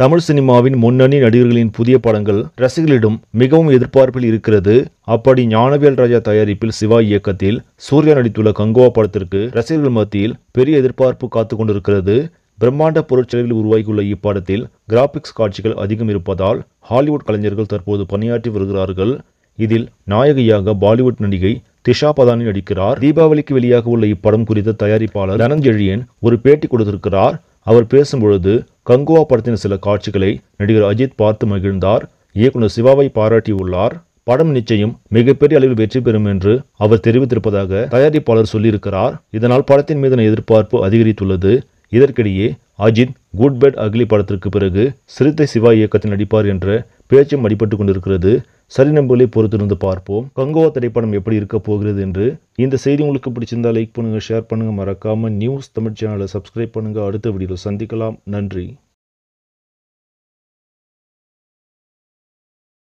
தமிழ் சினிமாவின் முன்னணி நடிகர்களின் புதிய படங்கள் ரசிகர்களிடம் மிகவும் எதிர்பார்ப்பில் இருக்கிறது. அப்படி ஞானவேல் ராஜா தயாரிப்பில் சிவா இயக்கத்தில் சூர்யா நடித்துள்ள கங்குவா படத்திற்கு ரசிகர்கள் மத்தியில் பெரிய எதிர்பார்ப்பு காத்து கொண்டிருக்கிறது. பிரம்மாண்ட பொருட்செலவில் உருவாகியுள்ள இப்படத்தில் கிராபிக்ஸ் காட்சிகள் அதிகம் இருப்பதால் ஹாலிவுட் கலைஞர்கள் தற்போது பணியாற்றி வருகிறார்கள். இதில் நாயகியாக பாலிவுட் நடிகை திஷா பதானி நடிக்கிறார். தீபாவளிக்கு வெளியாக உள்ள இப்படம் குறித்த தயாரிப்பாளர் தனஞ்செழியன் ஒரு பேட்டி கொடுத்திருக்கிறார். அவர் பேசும்பொழுது கங்குவா படத்தின் சில காட்சிகளை நடிகர் அஜித் பார்த்து மகிழ்ந்தார். இயக்குனர் சிவாவை பாராட்டியுள்ளார். படம் நிச்சயம் மிகப்பெரிய அளவில் வெற்றி பெறும் என்று அவர் தெரிவித்திருப்பதாக தயாரிப்பாளர் சொல்லியிருக்கிறார். இதனால் படத்தின் மீதான எதிர்பார்ப்பு அதிகரித்துள்ளது. இதற்கிடையே அஜித் குட் பெட் அக்லி படத்திற்கு பிறகு சிறுத்தை சிவா இயக்கத்தில் நடிப்பார் என்ற பேச்சும் அடிபட்டு கொண்டிருக்கிறது. சரி நம்பர்களை பொறுத்திருந்து பார்ப்போம். கங்கோவா திரைப்படம் எப்படி இருக்க போகிறது என்று இந்த செய்தி உங்களுக்கு பிடிச்சிருந்தா லைக் பண்ணுங்கள் ஷேர் பண்ணுங்கள் மறக்காமல் நியூஸ் தமிழ் சேனலை சப்ஸ்கிரைப் பண்ணுங்கள் அடுத்த வீடியோவில் சந்திக்கலாம். நன்றி.